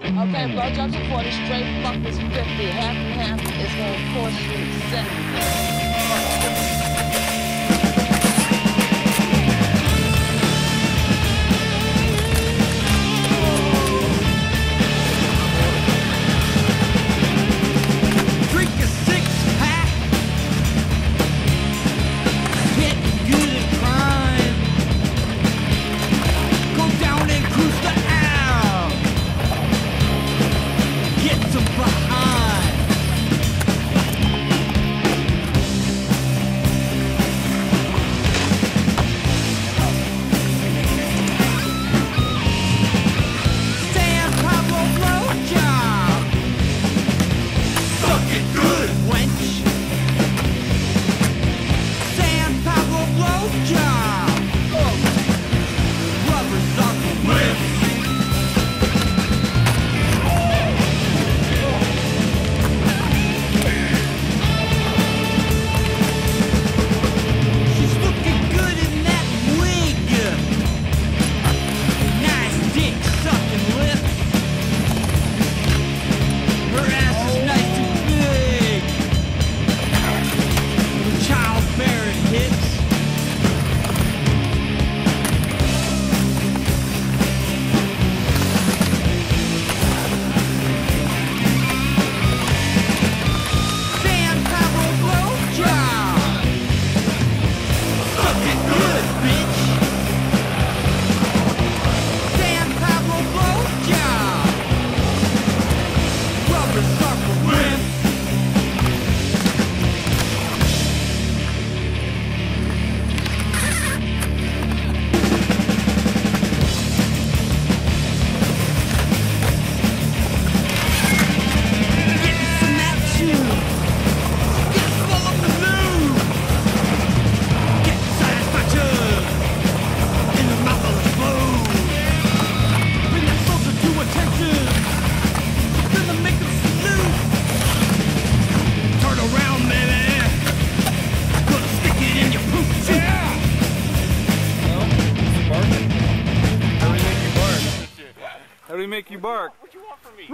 Okay, blowjobs are 40, straight fuck is 50. Half and half is gonna force you 70. How do we make you bark? What do you want from me?